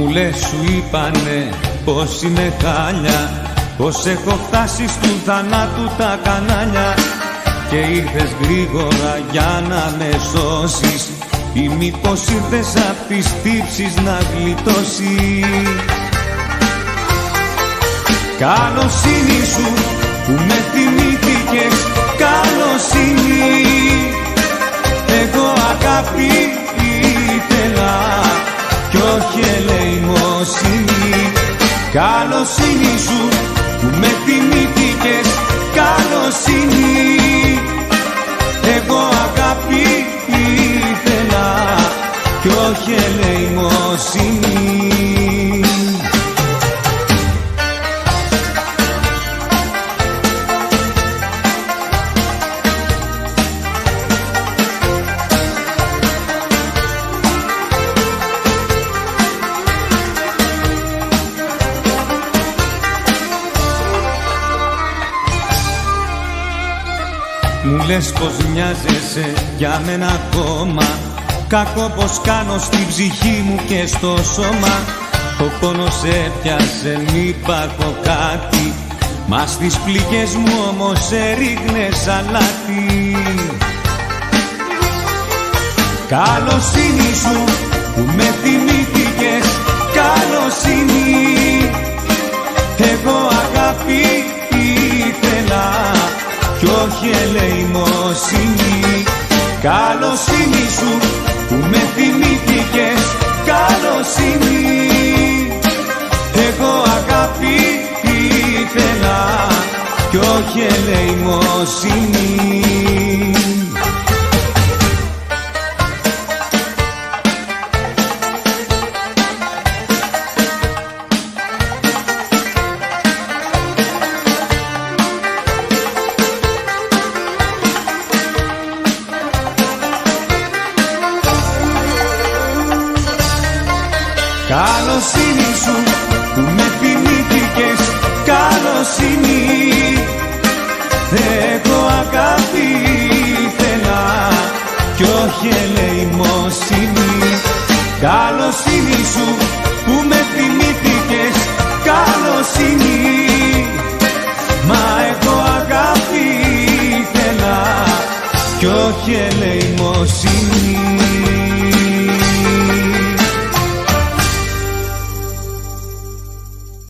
λες σου είπανε πως είναι χάλια Πως έχω φτάσει στου θανάτου τα κανάλια. Και ήρθες γρήγορα για να με σώσεις Ή μήπως ήρθες απ' τις τύψεις να γλιτώσεις. Καλοσύνη σου Καλοσύνη σου που με θυμήθηκες Καλοσύνη Μου λες πως μοιάζεσαι για μένα ακόμα. Κακό πως κάνω στην ψυχή μου και στο σώμα. Ο πόνος έπιασε μη υπάρχω κάτι. Μα στις πληγές μου όμως έριχνες αλάτι Καλοσύνη σου που με θυμήθηκες Καλοσύνη όχι ελεημοσύνη Καλοσύνη σου που με θυμήθηκες. Καλοσύνη Εγώ αγάπη ήθελα κι όχι ελεημοσύνη Καλοσύνη σου που με θυμήθηκες Καλοσύνη. Εγώ αγάπη ήθελα κι όχι ελεημοσύνη. Καλοσύνη σου που με θυμήθηκες Καλοσύνη. Μα εγώ αγάπη ήθελα κι όχι ελεημοσύνη